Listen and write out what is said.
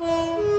Música